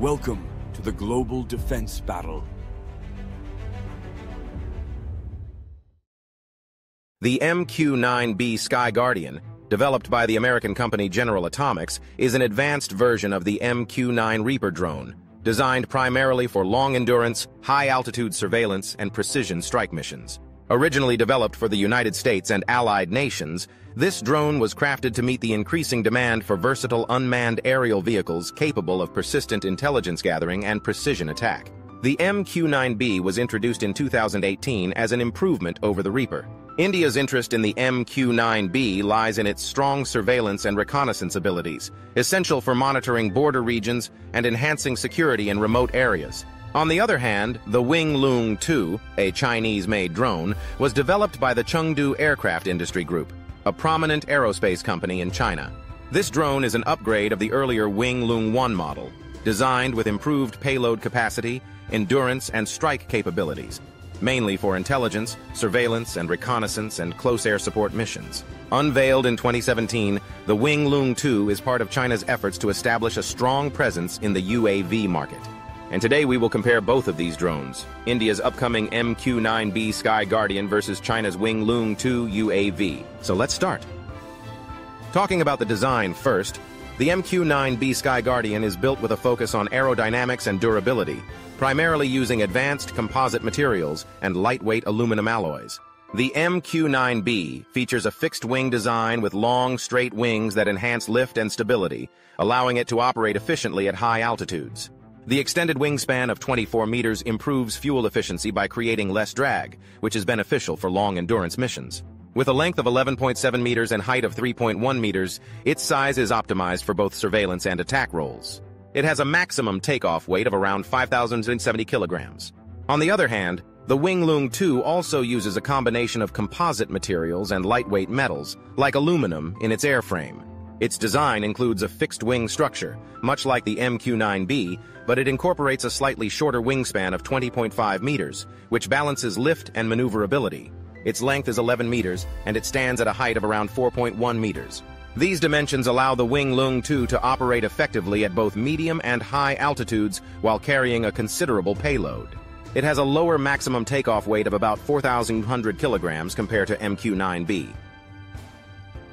Welcome to the global defense battle. The MQ-9B Sky Guardian, developed by the American company General Atomics, is an advanced version of the MQ-9 Reaper drone, designed primarily for long-endurance, high-altitude surveillance and precision strike missions. Originally developed for the United States and allied nations, this drone was crafted to meet the increasing demand for versatile unmanned aerial vehicles capable of persistent intelligence gathering and precision attack. The MQ-9B was introduced in 2018 as an improvement over the Reaper. India's interest in the MQ-9B lies in its strong surveillance and reconnaissance abilities, essential for monitoring border regions and enhancing security in remote areas. On the other hand, the Wing Loong 2, a Chinese-made drone, was developed by the Chengdu Aircraft Industry Group, a prominent aerospace company in China. This drone is an upgrade of the earlier Wing Loong 1 model, designed with improved payload capacity, endurance, and strike capabilities, mainly for intelligence, surveillance, and reconnaissance and close air support missions. Unveiled in 2017, the Wing Loong 2 is part of China's efforts to establish a strong presence in the UAV market. And today we will compare both of these drones, India's upcoming MQ-9B Sky Guardian versus China's Wing Loong 2 UAV. So let's start. Talking about the design first, the MQ-9B Sky Guardian is built with a focus on aerodynamics and durability, primarily using advanced composite materials and lightweight aluminum alloys. The MQ-9B features a fixed-wing design with long, straight wings that enhance lift and stability, allowing it to operate efficiently at high altitudes. The extended wingspan of 24 meters improves fuel efficiency by creating less drag, which is beneficial for long-endurance missions. With a length of 11.7 meters and height of 3.1 meters, its size is optimized for both surveillance and attack roles. It has a maximum takeoff weight of around 5,070 kilograms. On the other hand, the Wing Loong 2 also uses a combination of composite materials and lightweight metals, like aluminum, in its airframe. Its design includes a fixed-wing structure, much like the MQ-9B, but it incorporates a slightly shorter wingspan of 20.5 meters, which balances lift and maneuverability. Its length is 11 meters, and it stands at a height of around 4.1 meters. These dimensions allow the Wing Loong 2 to operate effectively at both medium and high altitudes while carrying a considerable payload. It has a lower maximum takeoff weight of about 4,100 kilograms compared to MQ-9B.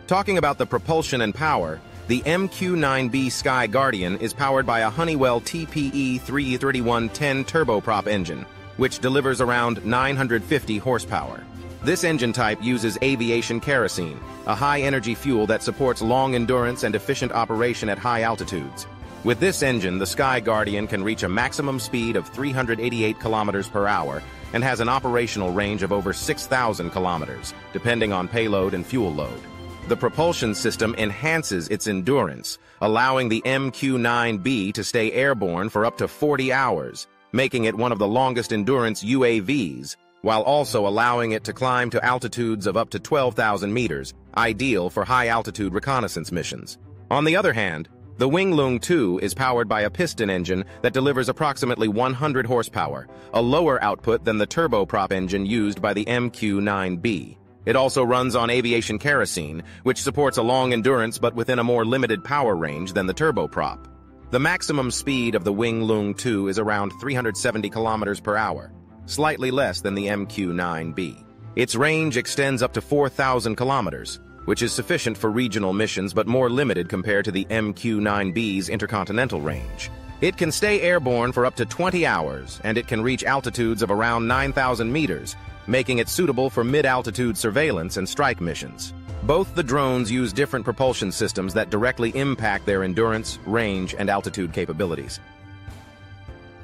Talking about the propulsion and power, the MQ-9B Sky Guardian is powered by a Honeywell TPE 33110 turboprop engine, which delivers around 950 horsepower. This engine type uses aviation kerosene, a high-energy fuel that supports long endurance and efficient operation at high altitudes. With this engine, the Sky Guardian can reach a maximum speed of 388 kilometers per hour and has an operational range of over 6,000 kilometers, depending on payload and fuel load. The propulsion system enhances its endurance, allowing the MQ-9B to stay airborne for up to 40 hours, making it one of the longest endurance UAVs, while also allowing it to climb to altitudes of up to 12,000 meters, ideal for high-altitude reconnaissance missions. On the other hand, the Wing Loong 2 is powered by a piston engine that delivers approximately 100 horsepower, a lower output than the turboprop engine used by the MQ-9B. It also runs on aviation kerosene, which supports a long endurance but within a more limited power range than the turboprop. The maximum speed of the Wing Loong 2 is around 370 kilometers per hour, slightly less than the MQ-9B. Its range extends up to 4,000 kilometers, which is sufficient for regional missions but more limited compared to the MQ-9B's intercontinental range. It can stay airborne for up to 20 hours, and it can reach altitudes of around 9,000 meters, making it suitable for mid-altitude surveillance and strike missions. Both the drones use different propulsion systems that directly impact their endurance, range, and altitude capabilities.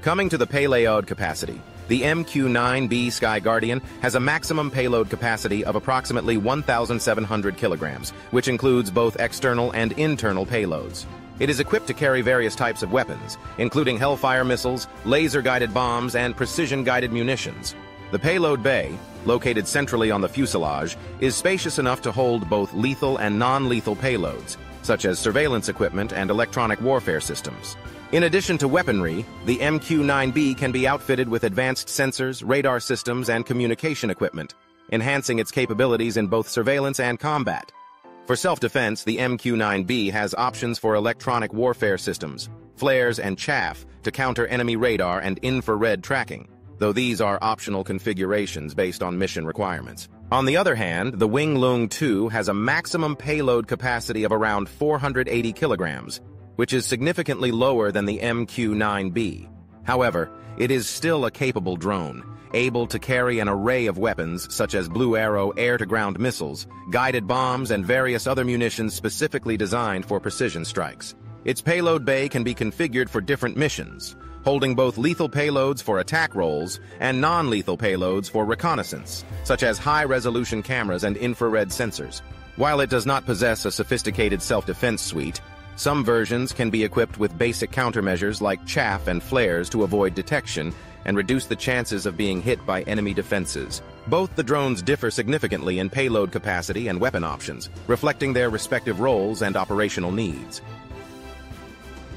Coming to the payload capacity, the MQ-9B Sky Guardian has a maximum payload capacity of approximately 1,700 kilograms, which includes both external and internal payloads. It is equipped to carry various types of weapons, including Hellfire missiles, laser-guided bombs, and precision-guided munitions. The payload bay, located centrally on the fuselage, is spacious enough to hold both lethal and non-lethal payloads, such as surveillance equipment and electronic warfare systems. In addition to weaponry, the MQ-9B can be outfitted with advanced sensors, radar systems, and communication equipment, enhancing its capabilities in both surveillance and combat. For self-defense, the MQ-9B has options for electronic warfare systems, flares and chaff to counter enemy radar and infrared tracking, though these are optional configurations based on mission requirements. On the other hand, the Wing Loong 2 has a maximum payload capacity of around 480 kilograms, which is significantly lower than the MQ-9B. However, it is still a capable drone, able to carry an array of weapons such as Blue Arrow air-to-ground missiles, guided bombs, and various other munitions specifically designed for precision strikes. Its payload bay can be configured for different missions, holding both lethal payloads for attack roles and non-lethal payloads for reconnaissance, such as high-resolution cameras and infrared sensors. While it does not possess a sophisticated self-defense suite, some versions can be equipped with basic countermeasures like chaff and flares to avoid detection and reduce the chances of being hit by enemy defenses. Both the drones differ significantly in payload capacity and weapon options, reflecting their respective roles and operational needs.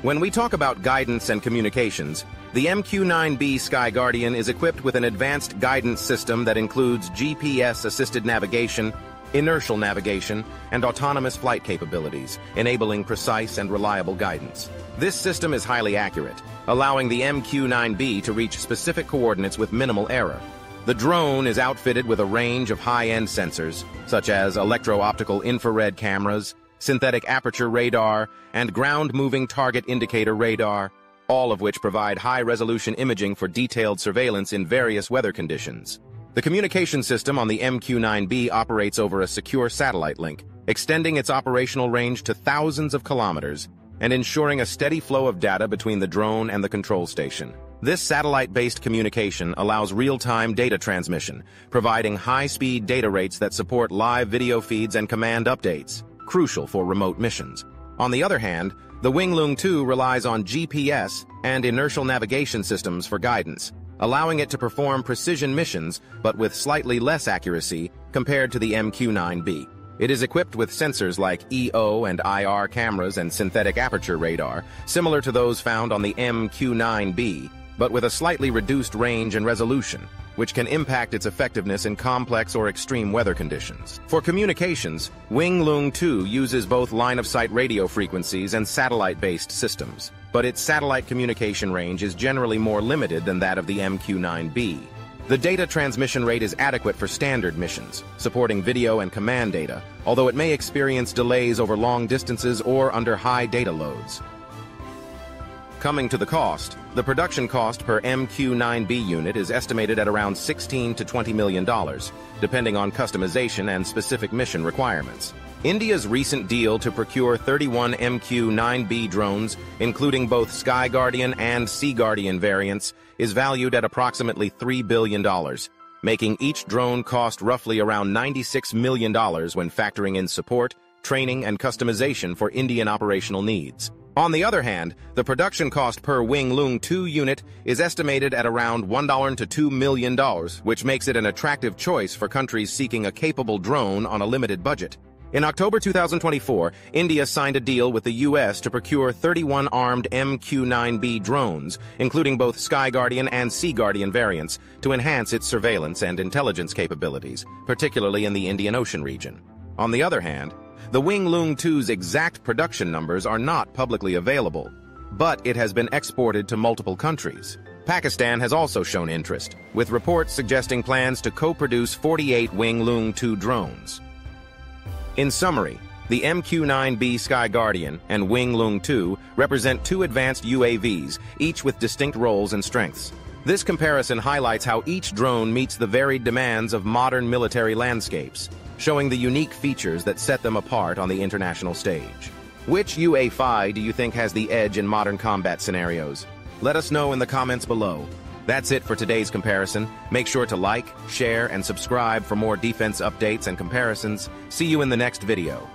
When we talk about guidance and communications, the MQ-9B Sky Guardian is equipped with an advanced guidance system that includes GPS-assisted navigation, inertial navigation, and autonomous flight capabilities, enabling precise and reliable guidance. This system is highly accurate, allowing the MQ-9B to reach specific coordinates with minimal error. The drone is outfitted with a range of high-end sensors, such as electro-optical infrared cameras, synthetic aperture radar, and ground-moving target indicator radar, all of which provide high-resolution imaging for detailed surveillance in various weather conditions. The communication system on the MQ-9B operates over a secure satellite link, extending its operational range to thousands of kilometers and ensuring a steady flow of data between the drone and the control station. This satellite-based communication allows real-time data transmission, providing high-speed data rates that support live video feeds and command updates, crucial for remote missions. On the other hand, the Wing Loong 2 relies on GPS and inertial navigation systems for guidance, allowing it to perform precision missions but with slightly less accuracy compared to the MQ-9B. It is equipped with sensors like EO and IR cameras and synthetic aperture radar, similar to those found on the MQ-9B, but with a slightly reduced range and resolution, which can impact its effectiveness in complex or extreme weather conditions. For communications, Wing Loong 2 uses both line-of-sight radio frequencies and satellite-based systems but its satellite communication range is generally more limited than that of the MQ-9B. The data transmission rate is adequate for standard missions, supporting video and command data, although it may experience delays over long distances or under high data loads. Coming to the cost, the production cost per MQ-9B unit is estimated at around 16 to 20 million dollars, depending on customization and specific mission requirements. India's recent deal to procure 31 MQ-9B drones, including both Sky Guardian and Sea Guardian variants, is valued at approximately $3 billion, making each drone cost roughly around $96 million when factoring in support, training, and customization for Indian operational needs. On the other hand, the production cost per Wing Loong 2 unit is estimated at around $1 to $2 million, which makes it an attractive choice for countries seeking a capable drone on a limited budget. In October 2024, India signed a deal with the U.S. to procure 31 armed MQ-9B drones, including both Sky Guardian and Sea Guardian variants, to enhance its surveillance and intelligence capabilities, particularly in the Indian Ocean region. On the other hand, the Wing Loong 2's exact production numbers are not publicly available, but it has been exported to multiple countries. Pakistan has also shown interest, with reports suggesting plans to co-produce 48 Wing Loong 2 drones. In summary, the MQ-9B Sky Guardian and Wing Loong 2 represent two advanced UAVs, each with distinct roles and strengths. This comparison highlights how each drone meets the varied demands of modern military landscapes, showing the unique features that set them apart on the international stage. Which UAV do you think has the edge in modern combat scenarios? Let us know in the comments below. That's it for today's comparison. Make sure to like, share, and subscribe for more defense updates and comparisons. See you in the next video.